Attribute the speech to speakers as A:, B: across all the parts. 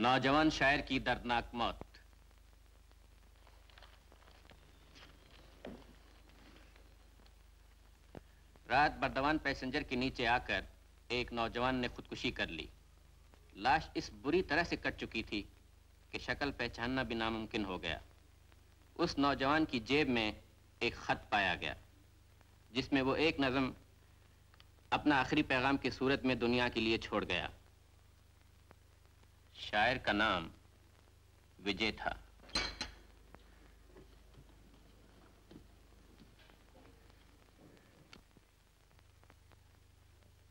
A: नौजवान शायर की दर्दनाक मौत। रात बर्दवान पैसेंजर के नीचे आकर एक नौजवान ने खुदकुशी कर ली। लाश इस बुरी तरह से कट चुकी थी कि शक्ल पहचानना भी नामुमकिन हो गया। उस नौजवान की जेब में एक खत पाया गया, जिसमें वो एक नज़म अपना आखिरी पैगाम की सूरत में दुनिया के लिए छोड़ गया। शायर का नाम विजय था।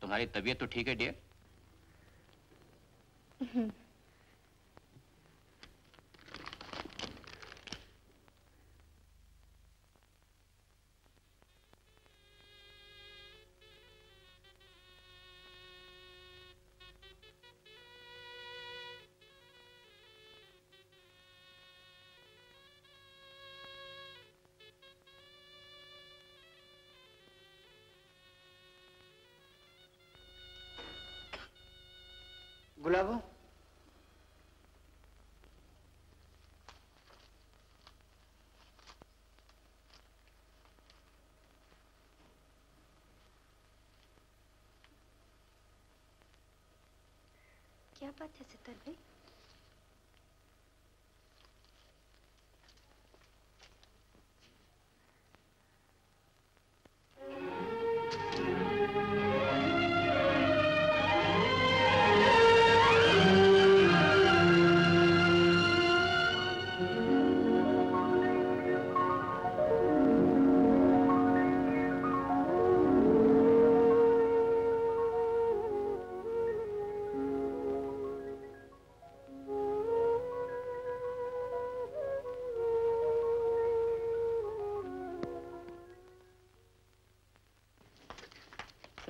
A: तुम्हारी तबीयत तो ठीक है डियर?
B: गुलाबो?
C: क्या बात है सितर भाई?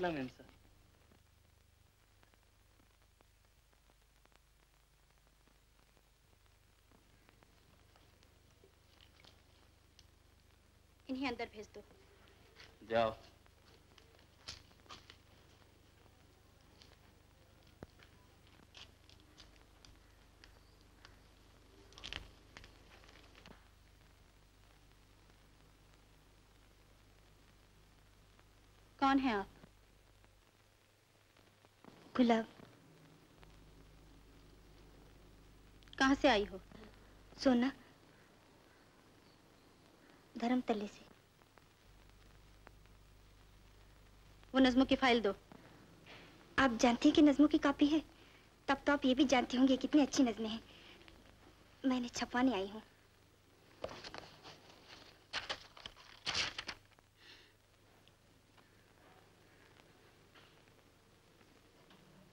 B: सलाम मैम सर
C: इन्हें अंदर भेज दो।
A: जाओ।
C: कौन है आप?
D: गुलाब।
C: कहाँ से आई हो?
D: सोना। धर्म तले से।
C: वो नज्मों की फ़ाइल दो।
D: आप जानती हैं कि नज्मों की कॉपी है? तब तो आप ये भी जानती होंगी कितनी अच्छी नज्में हैं। मैंने छपवाने आई हूँ।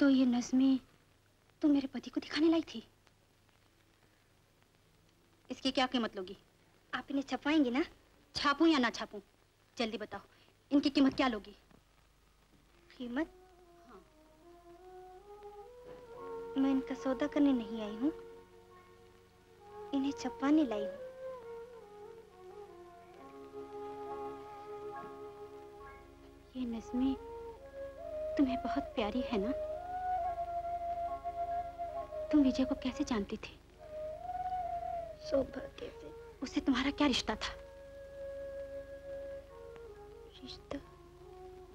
C: तो ये नज्में तुम मेरे पति को दिखाने लाई थी। इसकी क्या कीमत लोगी?
D: आप इन्हें छपवाएँगी ना?
C: छापूं या ना छापूं? जल्दी बताओ इनकी कीमत क्या लोगी?
D: कीमत? हाँ। मैं इनका सौदा करने नहीं आई हूँ। इन्हें छपवाने लाई हूँ।
C: ये नज्में तुम्हें बहुत प्यारी है ना? तुम विजय को कैसे जानती थी?
D: सौभाग्य से।
C: उससे तुम्हारा क्या रिश्ता था?
D: रिश्ता?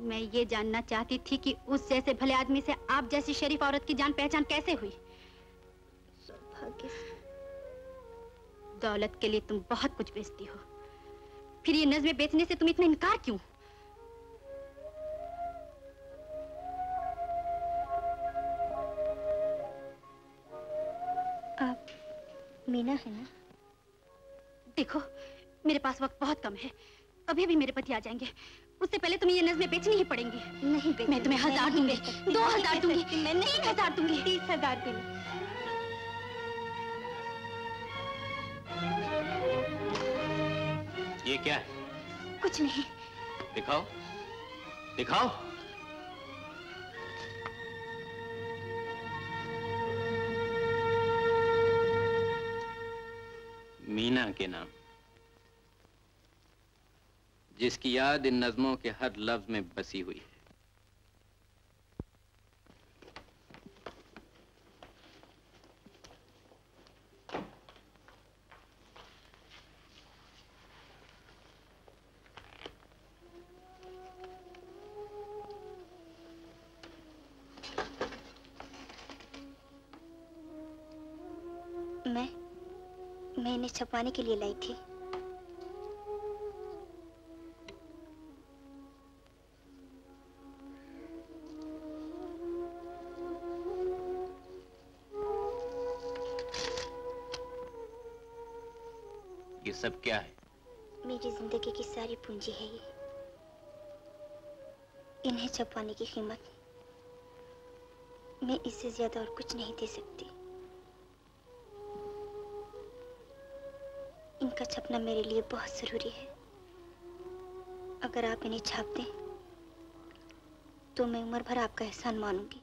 C: मैं ये जानना चाहती थी कि उस जैसे भले आदमी से आप जैसी शरीफ औरत की जान पहचान कैसे हुई?
D: सौभाग्य से।
C: दौलत के लिए तुम बहुत कुछ बेचती हो। फिर ये नज्में बेचने से तुम इतना इनकार क्यों?
D: मीना है ना?
C: देखो मेरे पास वक्त बहुत कम है। अभी भी मेरे पति आ जाएँगे। उससे पहले तुम्हें ये नज्में बेचनी ही पड़ेंगी।
D: नहीं बेच
C: मैं तुम्हें हज़ार दूँगी दो हज़ार दूँगी मैं तीन हज़ार दूँगी।
D: तीस हज़ार लिए
A: ये क्या है?
C: कुछ नहीं।
A: दिखाओ। दिखाओ। के नाम। जिसकी याद इन नज़मों के हर लफ्ज में बसी हुई है।
D: मैं मैं इन्हें छपवाने के लिए लाई थी।
A: ये सब क्या है?
D: मेरी ज़िंदगी की सारी पूंजी है ये। इन्हें छपवाने की कीमत मैं इससे ज़्यादा और कुछ नहीं दे सकती। इनका छपना मेरे लिए बहुत ज़रूरी है। अगर आप इन्हें छाप दें तो मैं उम्र भर आपका एहसान मानूँगी।